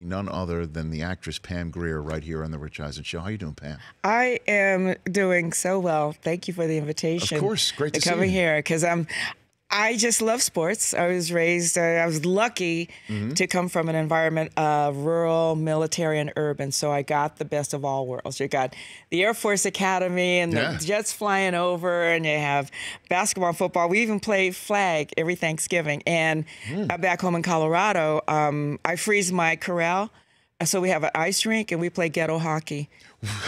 none other than the actress Pam Grier right here on the Rich Eisen Show. How you doing, Pam? I am doing so well. Thank you for the invitation. Of course, great to see come here because I'm. I just love sports. I was raised. Uh, I was lucky Mm-hmm. to come from an environment of rural, military, and urban. So I got the best of all worlds. You got the Air Force Academy and Yeah. the jets flying over, and you have basketball, and football. We even play flag every Thanksgiving. And uh, back home in Colorado, um, I freeze my corral. So we have an ice rink, and we play ghetto hockey.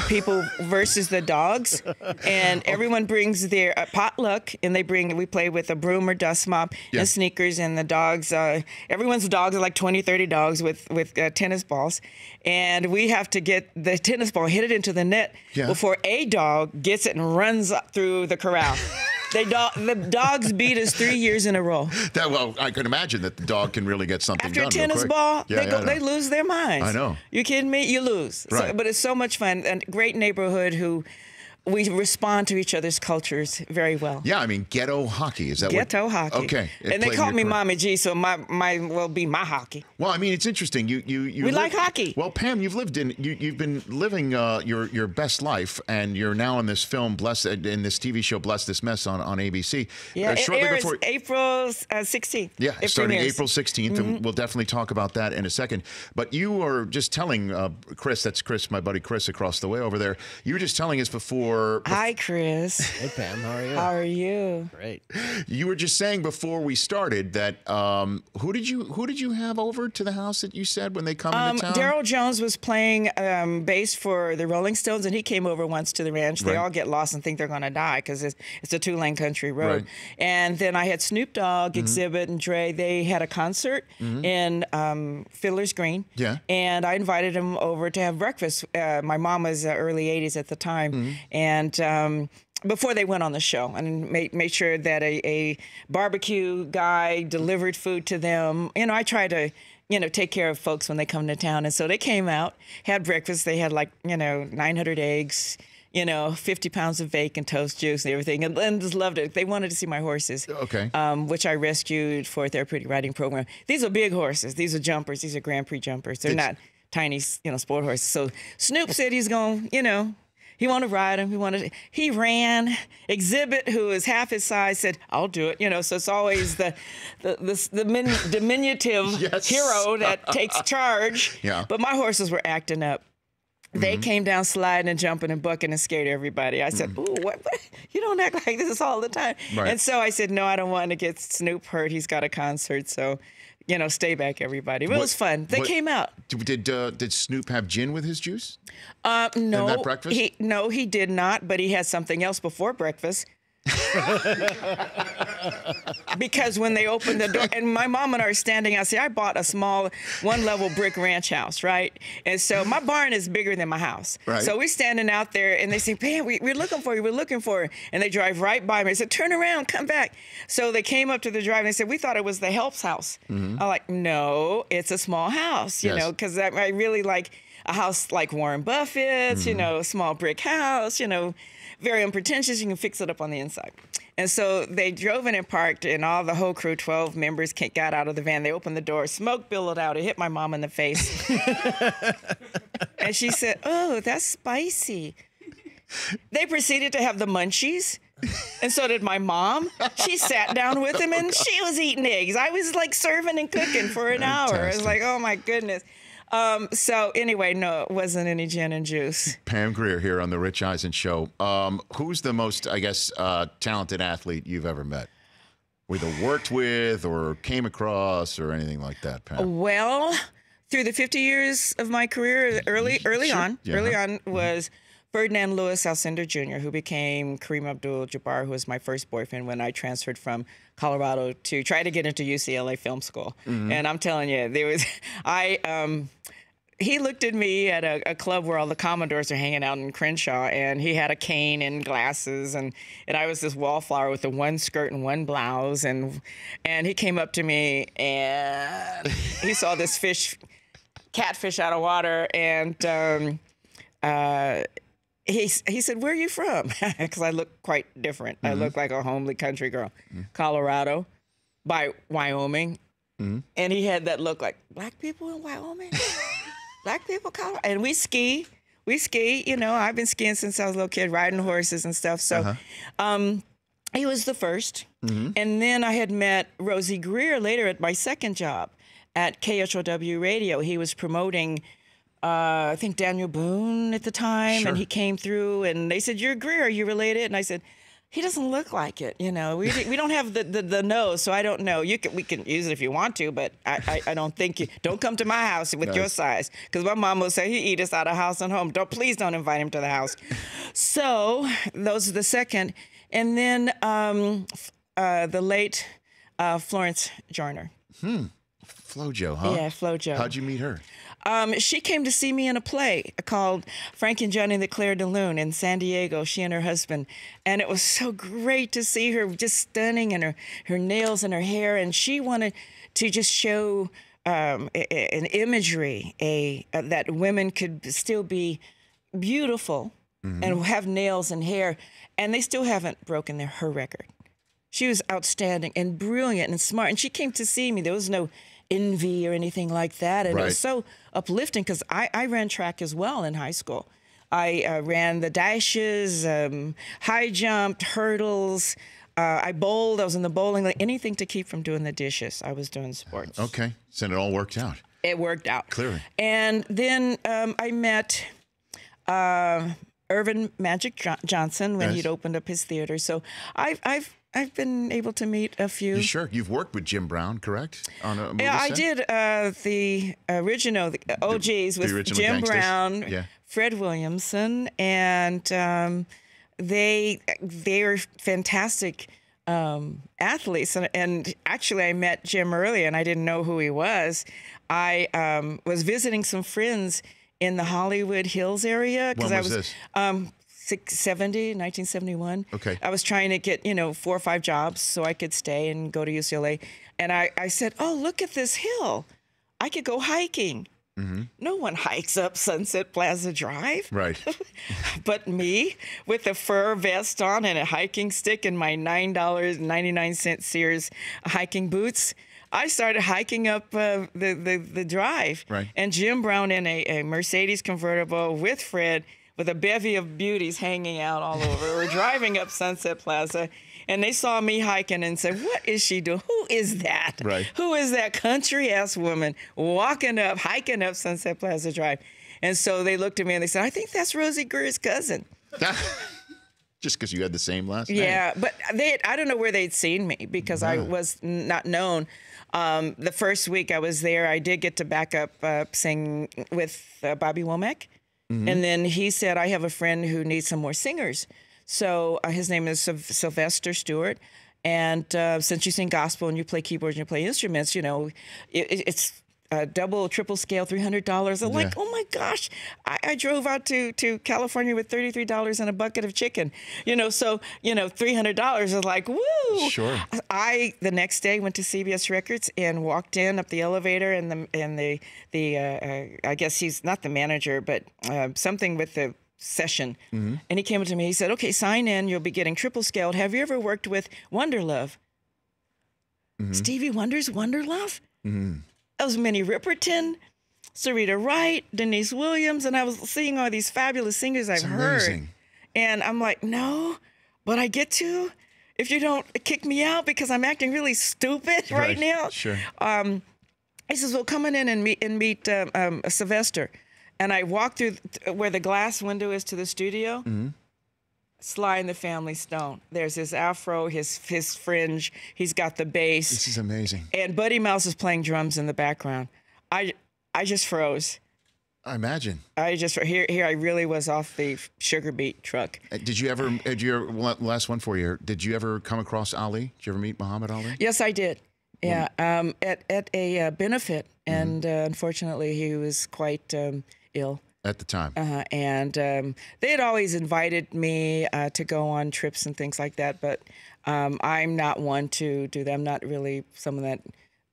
People versus the dogs, and everyone brings their uh, potluck, and they bring. We play with a broom or dust mop Yeah. and sneakers, and the dogs. Uh, everyone's dogs are like 20, 30 dogs with with uh, tennis balls, and we have to get the tennis ball hit it into the net Yeah. before a dog gets it and runs through the corral. they do- the dogs beat us three years in a row. That, well, I can imagine that the dog can really get something After a done. real tennis ball, Yeah, they yeah, go, they lose their minds. I know. You kidding me? You lose. So- Right. but it's so much fun and great neighborhood who we respond to each other's cultures very well. Yeah, I mean ghetto hockey. Is that what- Ghetto hockey. Okay, And they call me career. Mommy G, so my my will be my hockey. Well, I mean, it's interesting. You you you We like hockey. Well, Pam, you've lived in you you've been living uh, your your best life, and you're now in this film, bless in this TV show, bless this mess on on ABC. Yeah, Uh, it shortly airs before. April uh, 16th. Yeah, It starting premieres. April 16th, Mm-hmm. and we'll definitely talk about that in a second. But you were just telling uh, Chris, that's Chris, my buddy Chris across the way over there. You were just telling us before. Hi, Chris. Hey Pam, how are you? How are you? Great. You were just saying before we started that um, who did you who did you have over to the house that you said when they come Um, into town? Darryl Jones was playing um, bass for the Rolling Stones, and he came over once to the ranch. They Right. all get lost and think they're going to die because it's, it's a two lane country road. Right. And then I had Snoop Dogg, Xzibit, and Dre. They had a concert in um, Fiddler's Green. Yeah. And I invited them over to have breakfast. Uh, my mom was uh, early 80s at the time. And. Um, before they went on the show and made, made sure that a, a barbecue guy delivered food to them. You know, I try to, you know, take care of folks when they come to town. And so they came out, had breakfast. They had like, you know, 900 eggs, you know, 50 pounds of bacon, toast, juice, and everything. And, and just loved it. They wanted to see my horses. Okay. Um, which I rescued for a therapeutic riding program. These are big horses. These are jumpers. These are Grand Prix jumpers. They're Did- not tiny, you know, sport horses. So Snoop said he's going, you know, he wanted to ride him. He wanted. He ran. Xzibit, who is half his size, said, "I'll do it." You know, so it's always the the the, the min, diminutive Yes. hero that takes charge. Yeah. But my horses were acting up. They mm-hmm. came down sliding and jumping and bucking and scared everybody. I said, mm-hmm. "Ooh, what, what? You don't act like this all the time." Right. And so I said, "No, I don't want to get Snoop hurt. He's got a concert, so." You know, stay back, everybody. But it was fun. They what- came out. Did uh, did Snoop have gin with his juice? Uh, no, that breakfast? He, no, he did not. But he had something else before breakfast. Because when they opened the door, and my mom and I are standing out. See, I bought a small one-level brick ranch house, right? And so my barn is bigger than my house. Right. So we're standing out there, and they say, "Pam, we, we're looking for you. We're looking for." You. And they drive right by me. I said, "Turn around, come back." So they came up to the drive, and they said, "We thought it was the Helps house." Mm-hmm. I'm like, "No, it's a small house, you Yes. know, because I, I really like." A house like Warren Buffett's, you mm-hmm. know, a small brick house, you know, very unpretentious. You can fix it up on the inside. And so they drove in and parked, and all the whole crew, 12 members, got out of the van. They opened the door, smoke billowed out. It hit my mom in the face. and she said, Oh, that's spicy. They proceeded to have the munchies. And so did my mom. She sat down with him and she was eating eggs. I was like serving and cooking for an hour. I was like, oh my goodness. Um, so anyway, no, it wasn't any gin and juice. Pam Grier here on the Rich Eisen Show. Um, who's the most, I guess, uh, talented athlete you've ever met? Either worked with or came across or anything like that, Pam? Well, through the 50 years of my career, early early Sure. on, Yeah. early on was Ferdinand Lewis Alcindor Jr., who became Kareem Abdul-Jabbar, who was my first boyfriend when I transferred from Colorado to try to get into UCLA Film School. And I'm telling you, there was I. Um, he looked at me at a, a club where all the Commodores are hanging out in Crenshaw, and he had a cane and glasses, and, and I was this wallflower with the one skirt and one blouse, and and he came up to me and he saw this fish, catfish out of water, and um, uh, he he said, "Where are you from?" Because I look quite different. I look like a homely country girl, Colorado, by Wyoming, and he had that look like black people in Wyoming. black people, Colorado, and we ski. We ski. You know, I've been skiing since I was a little kid, riding horses and stuff. So, Uh-huh. um, he was the 1st Mm-hmm. and then I had met Rosey Grier later at my second job at KHOW Radio. He was promoting. Uh, I think Daniel Boone at the time, Sure. and he came through, and they said, "You're Grier, are you related?" And I said, "He doesn't look like it. You know, we we don't have the, the, the nose, so I don't know. You can we can use it if you want to, but I I, I don't think you don't come to my house with your size because my mom will say he eat us out of house and home. Don't please don't invite him to the house. so those are the second, and then um, uh, the late uh, Florence Joyner. Flojo, huh? Yeah, Flojo. How'd you meet her? Um, she came to see me in a play called Frank and Johnny the Clair de Lune in San Diego, she and her husband. And it was so great to see her just stunning and her, her nails and her hair. And she wanted to just show um, a- a- an imagery a, uh, that women could still be beautiful and have nails and hair. And they still haven't broken their, her record. She was outstanding and brilliant and smart. And she came to see me. There was no envy or anything like that. And it was so uplifting because I, I ran track as well in high school. I uh, ran the dashes, um, high jumped, hurdles. Uh, I bowled. I was in the bowling league. Anything to keep from doing the dishes. I was doing sports. Okay, so it all worked out. It worked out. Clearly. And then um, I met uh, Earvin Magic jo- Johnson when Yes. he'd opened up his theater. So I've I've I've been able to meet a few. You sure? You've worked with Jim Brown, correct? On a movie Yeah, I did uh, the original the OGs with original Jim Gangsters? Brown, Yeah. Fred Williamson, and um, they they are fantastic um, athletes. And, and actually, I met Jim early, and I didn't know who he was. I um, was visiting some friends in the Hollywood Hills area because I was was this? um, 670, 1971. Okay. I was trying to get, you know, four or five jobs so I could stay and go to UCLA. And I, I said, Oh, look at this hill. I could go hiking. No one hikes up Sunset Plaza Drive Right. but me with a fur vest on and a hiking stick and my $9.99 Sears hiking boots. I started hiking up uh, the, the, the drive. Right. And Jim Brown in a, a Mercedes convertible with Fred with a bevy of beauties hanging out all over. We're driving up Sunset Plaza. And they saw me hiking and said, What is she doing? Who is that? Right. Who is that country ass woman walking up, hiking up Sunset Plaza Drive? And so they looked at me and they said, I think that's Rosey Grier's cousin. Just because you had the same last name. Yeah, but they I don't know where they'd seen me because I was not known. Um, the first week I was there, I did get to back up uh, sing with uh, Bobby Womack. And then he said, I have a friend who needs some more singers. So uh, his name is Syl- Sylvester Stewart. And uh, since you sing gospel and you play keyboards and you play instruments, you know, it- it's a double, triple scale, three hundred dollars. I'm like, oh my gosh! I, I drove out to to California with thirty three dollars and a bucket of chicken. You know, so you know, three hundred dollars is like, woo! Sure. I the next day went to CBS Records and walked in up the elevator and the and the the uh, uh, I guess he's not the manager, but uh, something with the session. Mm-hmm. And he came up to me. He said, "Okay, sign in. You'll be getting triple scaled. Have you ever worked with Wonderlove?" Mm-hmm. Stevie Wonder's Wonderlove. That was Minnie Riperton. Syreeta Wright, Deniece Williams, and I was seeing all these fabulous singers I've heard. And I'm like, no, but I get to if you don't kick me out because I'm acting really stupid right, now. Sure. He says, well, come on in and meet and meet um, um, Sylvester. And I walk through th- where the glass window is to the studio. Mm-hmm. Sly and the Family Stone. There's his afro, his his fringe. He's got the bass, This is amazing. and Buddy Mouse is playing drums in the background. I I just froze. I imagine. I just here here I really was off the sugar beet truck. Uh, Did you ever? Did you ever? la- Last one for you. Did you ever come across Ali? Did you ever meet Muhammad Ali? Yes, I did. Yeah, um, at at a uh, benefit, and uh, unfortunately, he was quite um, ill. At the time. Uh, and um, they had always invited me uh, to go on trips and things like that, but um, I'm not one to do that. I'm not really someone that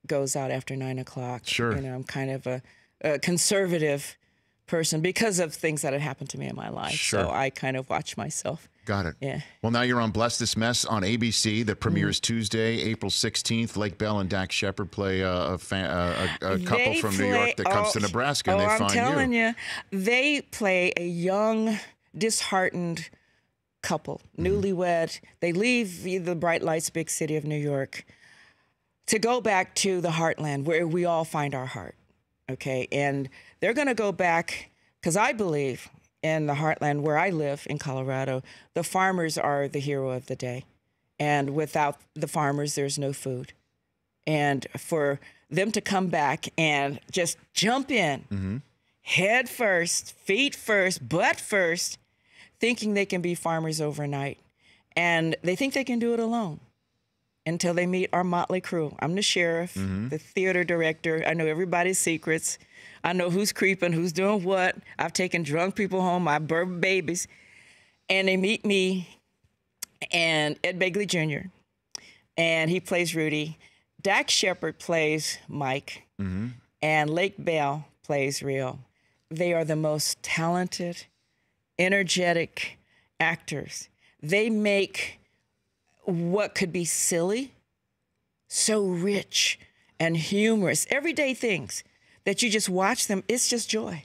goes out after nine o'clock. Sure. You know, I'm kind of a, a conservative person because of things that had happened to me in my life. Sure. So I kind of watch myself. Got it. Yeah. Well, now you're on Bless This Mess on ABC. That Mm. premieres Tuesday, April 16th. Lake Bell and Dax Shepard play a, a, fa- a, a couple They from New York that comes to oh, Nebraska, and oh, they I'm find telling you. you, they play a young, disheartened couple, Mm-hmm. newlywed. They leave the bright lights, big city of New York, to go back to the heartland where we all find our heart. Okay, and they're going to go back because I believe in the heartland where I live in Colorado, the farmers are the hero of the day, and without the farmers, there's no food. And for them to come back and just jump in mm-hmm. head first, feet first, butt first, thinking they can be farmers overnight. And they think they can do it alone until they meet our motley crew. I'm the sheriff, mm-hmm. the theater director. I know everybody's secrets. I know who's creeping, who's doing what. I've taken drunk people home, I've birthed babies. And they meet me and Ed Begley Jr and he plays Rudy. Dax Shepard plays Mike, mm-hmm. and Lake Bell plays Rio. They are the most talented, energetic actors. They make what could be silly so rich and humorous, everyday things that you just watch them. It's just joy.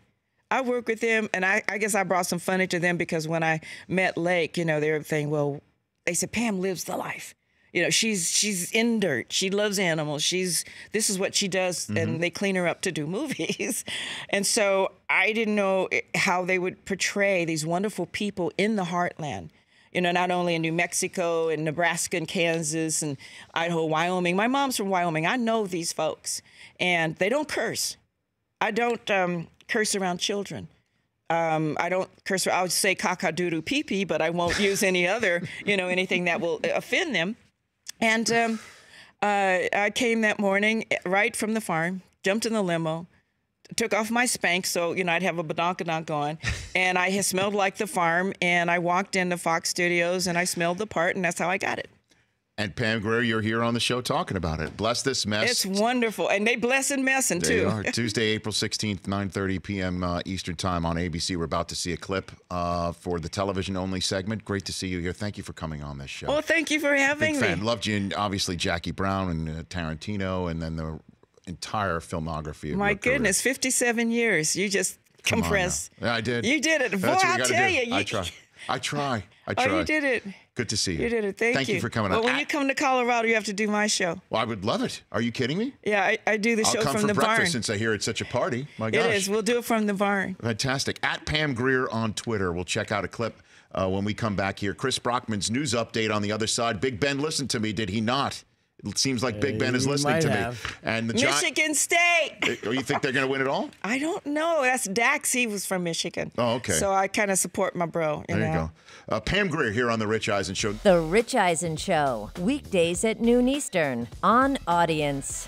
I work with them, and I, I guess I brought some funny to them because when I met Lake, you know, they were saying, well, they said Pam lives the life. You know, she's she's in dirt. She loves animals. She's this is what she does, and mm-hmm. they clean her up to do movies. and so I didn't know how they would portray these wonderful people in the heartland. You know, not only in New Mexico and Nebraska and Kansas and Idaho, Wyoming. My mom's from Wyoming. I know these folks, and they don't curse. I don't um, curse around children. Um, I don't curse. I would say caca doo doo pee pee, but I won't use any other, you know, anything that will offend them. And um, uh, I came that morning right from the farm, jumped in the limo, took off my Spanx, so you know I'd have a badonkadonk on, and I had smelled like the farm. And I walked into Fox Studios and I smelled the part, and that's how I got it. And Pam Grier, you're here on the show talking about it. Bless This Mess. It's wonderful, and they bless and messing They too. are Tuesday, April 16th, 9:30 p.m. Uh, Eastern Time on ABC. We're about to see a clip uh, for the television-only segment. Great to see you here. Thank you for coming on this show. Well, thank you for having Big me. fan. Loved you, and obviously Jackie Brown and uh, Tarantino, and then the entire filmography. Of My your career. goodness, 57 years. You just compressed. Yeah, I did. You did it. Boy, I tell do. you, you. I try. I try. I try. Oh, you did it. Good to see you. You did it. Thank, Thank you for coming well, on. when I- you come to Colorado, you have to do my show. well, I would love it. Are you kidding me? Yeah, I, I do the I'll show come from for the breakfast barn. since I hear it's such a party. My gosh. is. We'll do it from the barn. Fantastic. At Pam Grier on Twitter. We'll check out a clip uh, when we come back here. Chris Brockman's news update on the other side. Big Ben listened to me, did he not? It seems like Big Ben is listening to have. me. And the Giants. Michigan State. Oh, you think they're going to win it all? I don't know. That's Dax. He was from Michigan. Oh, okay. So I kind of support my bro. You There you go. Uh, Pam Grier here on The Rich Eisen Show. The Rich Eisen Show, weekdays at noon Eastern on Audience.